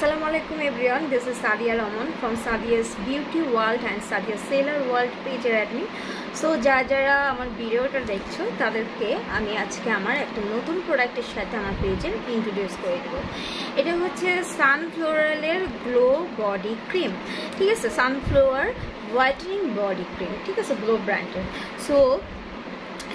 Assalamu আলাইকুম everyone. This is Sadia Rahman from Sadia's beauty world and Sadia seller world পেজের admin so যা যারা আমার ভিডিওটা দেখছ, তাদেরকে আমি আজকে আমার একটা নতুন প্রোডাক্টের সাথে আমার পেজে ইন্ট্রোডিউস করে দেবো। এটা হচ্ছে সানফ্লোরালের গ্লো বডি ক্রিম ঠিক আছে? সানফ্লাওয়ার হোয়াইটেনিং বডি ক্রিম ঠিক আছে? গ্লো ব্র্যান্ডের সো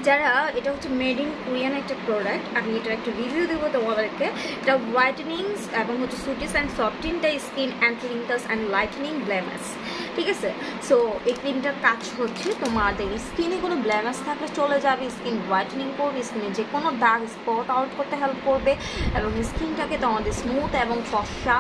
যারা এটা হচ্ছে মেড ইন কোরিয়ান একটা প্রোডাক্ট আমি এটা একটা রিভিউ দেবো তোমাদেরকে। এটা হোয়াইটেনিংস এবং হচ্ছে soothes and soften the skin and wrinkles and lightening blemishes ঠিক আছে? সো এই ক্রিমটার কাজ হচ্ছে তোমাদের স্কিনে কোনো ব্ল্যামাস থাকলে চলে যাবে স্কিন হোয়াইটেনিং করবে স্কিনে যে কোনো দাগ স্পট আউট করতে হেল্প করবে এবং স্কিনটাকে তোমাদের স্মুথ এবং ফর্সা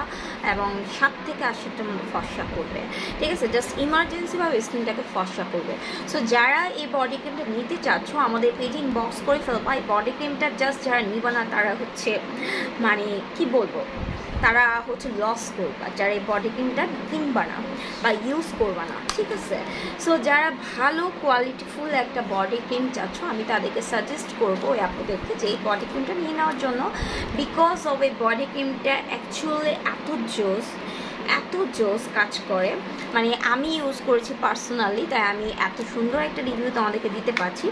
এবং সাত থেকে আশিটার মধ্যে ফর্সা করবে। ঠিক আছে? জাস্ট ইমার্জেন্সিভাবে স্কিনটাকে ফর্সা করবে। সো যারা এই বডি ক্রিমটা নিতে চাচ্ছ, আমাদের পেজে ইনবক্স করে ফেলবা এই বডি ক্রিমটা জাস্ট যারা নিবা না, তারা হচ্ছে মানে কি বলব? তারা হচ্ছে লস করবা। যারা এই বডি ক্রিমটা কিনবা না বা ইউজ করবা না, ঠিক আছে? সো যারা ভালো কোয়ালিটিফুল একটা বডি ক্রিম চাচ্ছ, আমি তাদেরকে সাজেস্ট করব ওই আপনাদেরকে যে এই বডি ক্রিমটা নিয়ে নেওয়ার জন্য। বিকজ অফ এই বডি ক্রিমটা অ্যাকচুয়ালি এত জোস এত জোস কাজ করে। মানে আমি ইউজ করেছি পার্সোনালি তাই আমি এত সুন্দর একটা রিভিউ তোমাদেরকে দিতে পারছি।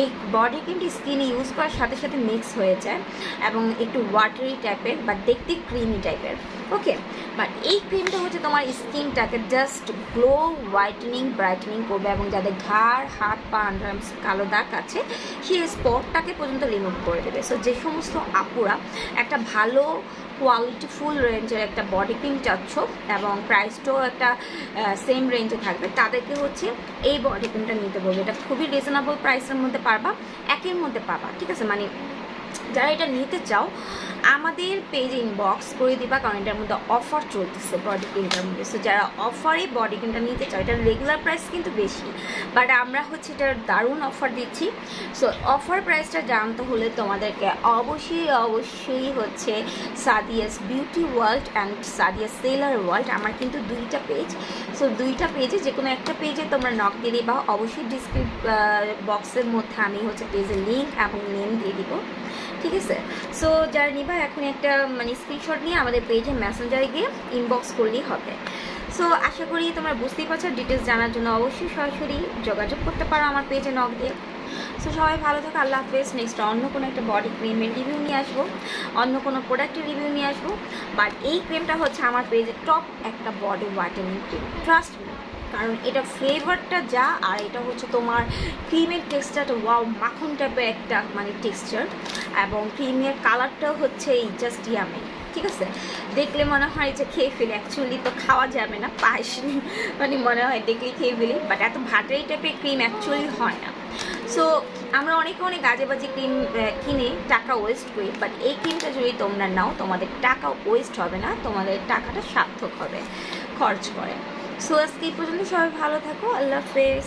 এই বডি ক্রিমটি স্কিনে ইউজ করার সাথে সাথে মিক্স হয়ে যায় এবং একটু ওয়াটারি টাইপের বা দেখতে ক্রিমি টাইপের ওকে বাট এই ক্রিমটা হচ্ছে তোমার স্কিনটাকে জাস্ট গ্লো হোয়াইটেনিং ব্রাইটেনিং করবে এবং যাদের ঘাড়, হাত, পা আন্ডারস কালো দাগ আছে, সেই স্পটটাকে পর্যন্ত রিমুভ করে দেবে। সো যে সমস্ত আপুরা একটা ভালো কোয়ালিটিফুল রেঞ্জের একটা বডি ক্রিম চাচ্ছ এবং প্রাইসটাও একটা সেম রেঞ্জে থাকবে। তাদেরকে হচ্ছে এই বডি ক্রিমটা নিতে বলব। এটা খুবই রিজনেবল প্রাইসের মধ্যে পারবা, একের মধ্যে পাবা, ঠিক আছে? মানে যারা এটা নিতে চাও, আমাদের পেজে ইনবক্স করে দিবা, কারণ এটার মধ্যে অফার চলতেছে বডি ক্রিমটার মধ্যে। সো যারা অফারে বডি ক্রিমটা নিতে চাও, এটার রেগুলার প্রাইস কিন্তু বেশি। বাট আমরা হচ্ছে এটার দারুণ অফার দিচ্ছি। সো অফার প্রাইসটা জানতে হলে তোমাদেরকে অবশ্যই অবশ্যই হচ্ছে Sadia's beauty world and Sadia's seller world আমার কিন্তু দুইটা পেজ সো দুইটা পেজে যে কোনো একটা পেজে তোমরা নক দিয়ে দিবা। অবশ্যই ডিসক্রিপ বক্সের মধ্যে আমি হচ্ছে পেজের লিঙ্ক এবং নেম দিয়ে দিব। ঠিক আছে? সো যারা নিবা, এখন একটা মানে স্ক্রিনশট নিয়ে আমাদের পেজে মেসেঞ্জারে গিয়ে ইনবক্স করলেই হবে। সো আশা করি তোমরা বুঝতেই পারছ ডিটেলস জানার জন্য অবশ্যই সরাসরি যোগাযোগ করতে পারো আমার পেজে নক দিয়ে। সো সবাই ভালো থাকো, আল্লাহ হাফেজ। নেক্সট অন্য কোনো একটা বডি ক্রিমের রিভিউ নিয়ে আসব। অন্য কোনো প্রোডাক্টের রিভিউ নিয়ে আসব। বাট এই ক্রিমটা হচ্ছে আমার পেজে টপ একটা body whitening cream trust me কারণ এটা ফ্লেভারটা যা, আর এটা হচ্ছে তোমার ক্রিমের টেক্সচারটা ওয়াও মাখন টাইপের একটা মানে টেক্সচার এবং ক্রিমের কালারটাও হচ্ছে এই জাস্ট ইয়ামে ঠিক আছে? দেখলে মনে হয় যে খেয়ে ফেলে অ্যাকচুয়ালি তো খাওয়া যাবে না, পায়েস মানে মনে হয় দেখলে খেয়ে ফেলি বাট এত ভাটারি টাইপের ক্রিম অ্যাকচুয়ালি হয় না। সো আমরা অনেকে অনেক আজে বাজে ক্রিম কিনে টাকা ওয়েস্ট করি বাট এই ক্রিমটা যদি তোমরা নাও, তোমাদের টাকা ওয়েস্ট হবে না, তোমাদের টাকাটা সার্থক হবে, খরচ করে। সো আজকে এই পর্যন্ত সবাই ভালো থাকো। আল্লাহ হাফেজ।